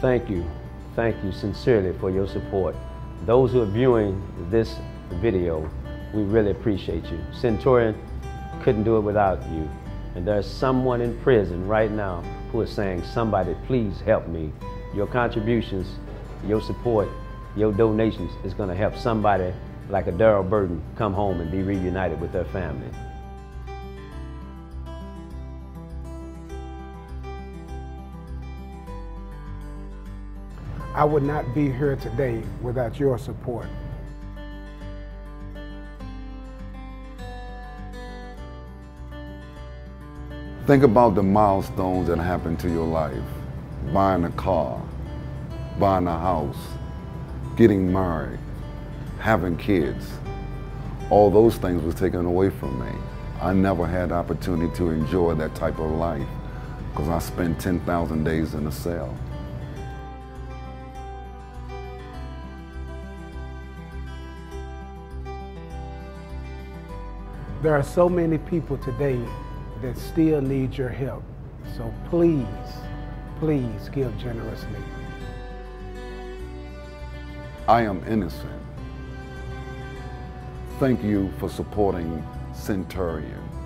thank you, thank you sincerely for your support. Those who are viewing this video, we really appreciate you. Centurion couldn't do it without you. And there's someone in prison right now who is saying, somebody please help me. Your contributions, your support, your donations is gonna help somebody like a Darryl Burton come home and be reunited with their family. I would not be here today without your support. Think about the milestones that happened to your life. Buying a car, buying a house, getting married, having kids. All those things was taken away from me. I never had the opportunity to enjoy that type of life because I spent 10,000 days in a cell. There are so many people today that still need your help. So please, please give generously. I am innocent. Thank you for supporting Centurion.